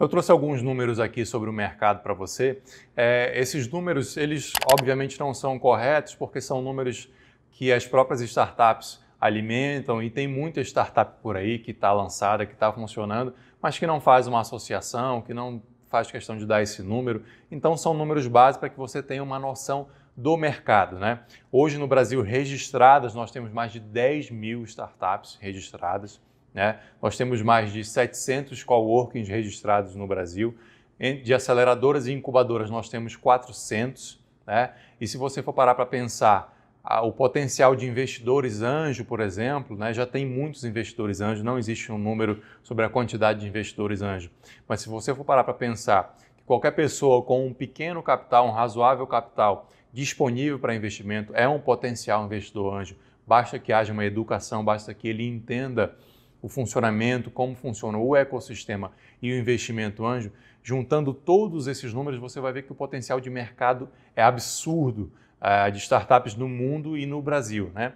Eu trouxe alguns números aqui sobre o mercado para você. É, esses números, eles obviamente não são corretos porque são números que as próprias startups alimentam e tem muita startup por aí que está lançada, que está funcionando, mas que não faz uma associação, que não faz questão de dar esse número. Então são números básicos para que você tenha uma noção do mercado. Né? Hoje no Brasil registradas, nós temos mais de 10 mil startups registradas. Né? Nós temos mais de 700 coworkings registrados no Brasil. De aceleradoras e incubadoras, nós temos 400. Né? E se você for parar para pensar, o potencial de investidores anjo, por exemplo, né? já tem muitos investidores anjo, não existe um número sobre a quantidade de investidores anjo. Mas se você for parar para pensar que qualquer pessoa com um pequeno capital, um razoável capital disponível para investimento é um potencial investidor anjo, basta que haja uma educação, basta que ele entenda o funcionamento, como funciona o ecossistema e o investimento anjo, juntando todos esses números, você vai ver que o potencial de mercado é absurdo uh, de startups no mundo e no Brasil. Né?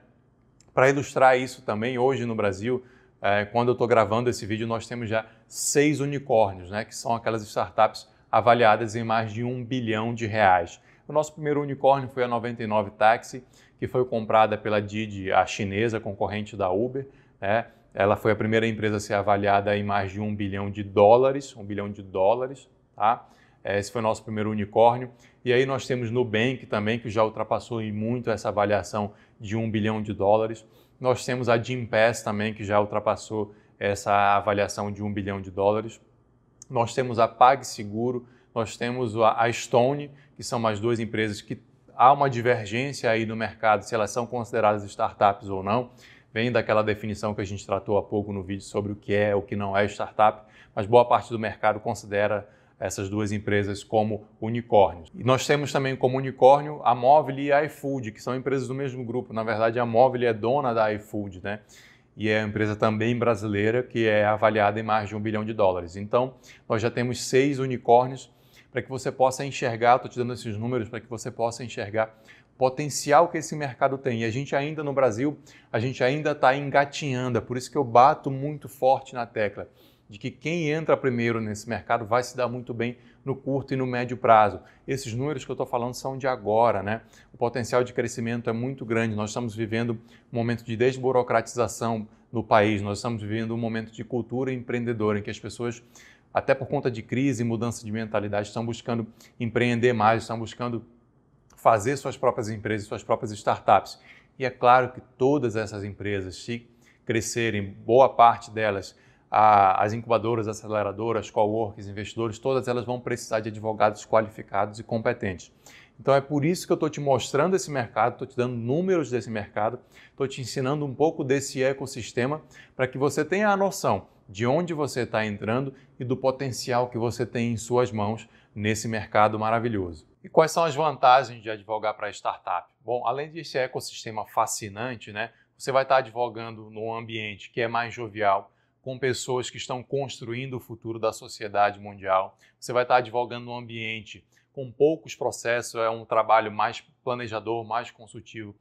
Para ilustrar isso também, hoje no Brasil, uh, quando eu estou gravando esse vídeo, nós temos já seis unicórnios, né? que são aquelas startups avaliadas em mais de um bilhão de reais. O nosso primeiro unicórnio foi a 99 Taxi, que foi comprada pela Didi, a chinesa, concorrente da Uber. Né? Ela foi a primeira empresa a ser avaliada em mais de um bilhão de dólares, um bilhão de dólares, tá? Esse foi o nosso primeiro unicórnio. E aí nós temos Nubank também, que já ultrapassou em muito essa avaliação de um bilhão de dólares. Nós temos a Gimpass também, que já ultrapassou essa avaliação de um bilhão de dólares. Nós temos a PagSeguro, nós temos a Stone, que são mais duas empresas que há uma divergência aí no mercado se elas são consideradas startups ou não vem daquela definição que a gente tratou há pouco no vídeo sobre o que é o que não é startup, mas boa parte do mercado considera essas duas empresas como unicórnios. E nós temos também como unicórnio a Móvel e a iFood, que são empresas do mesmo grupo. Na verdade, a Móvel é dona da iFood, né? E é uma empresa também brasileira que é avaliada em mais de um bilhão de dólares. Então, nós já temos seis unicórnios para que você possa enxergar, estou te dando esses números para que você possa enxergar potencial que esse mercado tem. E a gente ainda no Brasil, a gente ainda está engatinhando, é por isso que eu bato muito forte na tecla de que quem entra primeiro nesse mercado vai se dar muito bem no curto e no médio prazo. Esses números que eu estou falando são de agora, né? O potencial de crescimento é muito grande. Nós estamos vivendo um momento de desburocratização no país, nós estamos vivendo um momento de cultura empreendedora em que as pessoas até por conta de crise e mudança de mentalidade, estão buscando empreender mais, estão buscando fazer suas próprias empresas, suas próprias startups. E é claro que todas essas empresas, se crescerem, boa parte delas, as incubadoras, aceleradoras, coworkers, investidores, todas elas vão precisar de advogados qualificados e competentes. Então é por isso que eu estou te mostrando esse mercado, estou te dando números desse mercado, estou te ensinando um pouco desse ecossistema para que você tenha a noção de onde você está entrando e do potencial que você tem em suas mãos nesse mercado maravilhoso. E quais são as vantagens de advogar para startup? Bom, além desse ecossistema fascinante, né, você vai estar advogando num ambiente que é mais jovial, com pessoas que estão construindo o futuro da sociedade mundial. Você vai estar advogando num ambiente com poucos processos, é um trabalho mais planejador, mais consultivo,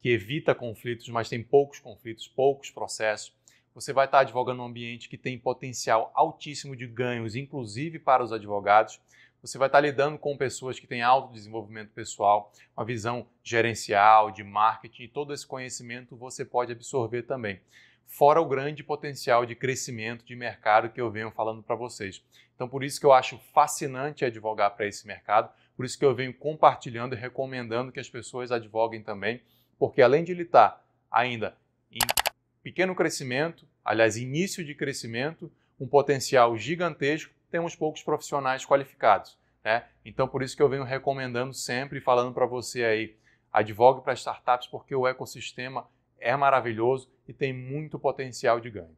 que evita conflitos, mas tem poucos conflitos, poucos processos. Você vai estar advogando num ambiente que tem potencial altíssimo de ganhos, inclusive para os advogados você vai estar lidando com pessoas que têm alto desenvolvimento pessoal, uma visão gerencial, de marketing, e todo esse conhecimento você pode absorver também. Fora o grande potencial de crescimento de mercado que eu venho falando para vocês. Então, por isso que eu acho fascinante advogar para esse mercado, por isso que eu venho compartilhando e recomendando que as pessoas advoguem também, porque além de ele estar ainda em pequeno crescimento, aliás, início de crescimento, um potencial gigantesco, temos poucos profissionais qualificados. Né? Então, por isso que eu venho recomendando sempre, falando para você aí, advogue para startups, porque o ecossistema é maravilhoso e tem muito potencial de ganho.